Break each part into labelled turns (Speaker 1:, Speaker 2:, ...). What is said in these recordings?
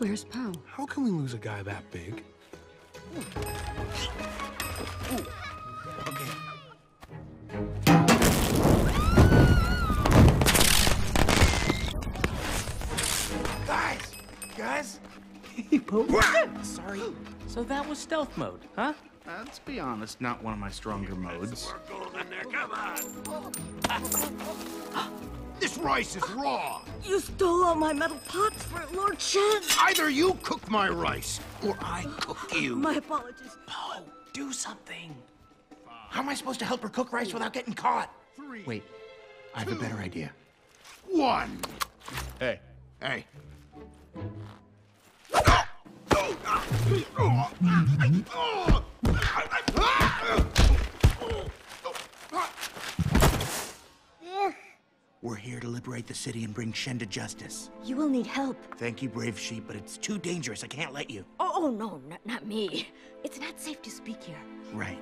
Speaker 1: Where's Po?
Speaker 2: How can we lose a guy that big?
Speaker 3: Okay. Guys! Guys! Sorry.
Speaker 4: So that was stealth mode, huh?
Speaker 3: Uh, let's be honest, not one of my stronger modes.
Speaker 5: This rice is raw.
Speaker 1: You stole all my metal pots for Lord Shen.
Speaker 5: Either you cook my rice, or I cook you.
Speaker 1: My apologies.
Speaker 3: Oh, do something. How am I supposed to help her cook rice without getting caught?
Speaker 5: Three.
Speaker 3: Wait, I have a better idea.
Speaker 5: One.
Speaker 3: Hey.
Speaker 5: Hey. Oh! Oh! Ah! Oh! Ah! Ah!
Speaker 3: We're here to liberate the city and bring Shen to justice.
Speaker 1: You will need help.
Speaker 3: Thank you, brave sheep, but it's too dangerous. I can't let you.
Speaker 1: Oh, oh no, not, not me. It's not safe to speak here.
Speaker 3: Right.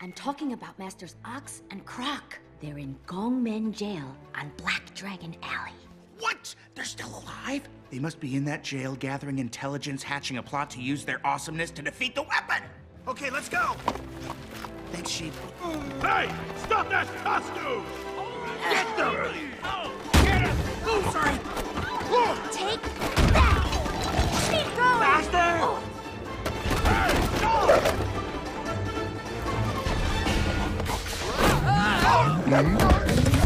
Speaker 1: I'm talking about Masters Ox and Croc. They're in Gongmen Jail on Black Dragon Alley.
Speaker 3: What? They're still alive? They must be in that jail gathering intelligence, hatching a plot to use their awesomeness to defeat the weapon. Okay, let's go. Thanks, sheep.
Speaker 6: Hey! Stop that costume!
Speaker 5: Get them!
Speaker 3: Uh, Get Oh, sorry.
Speaker 1: Take that! Keep going!
Speaker 3: Faster!
Speaker 6: Now!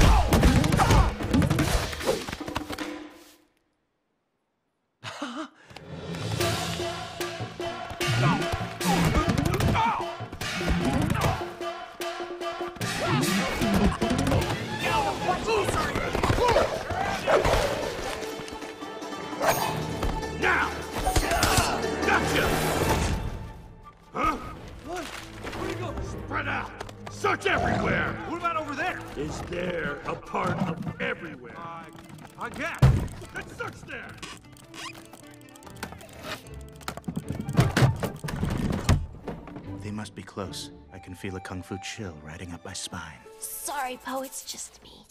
Speaker 6: Search everywhere! What about over there? Is there a part of everywhere? I, I guess. Let's search there!
Speaker 3: They must be close. I can feel a kung fu chill riding up my spine.
Speaker 1: Sorry, Po, it's just me.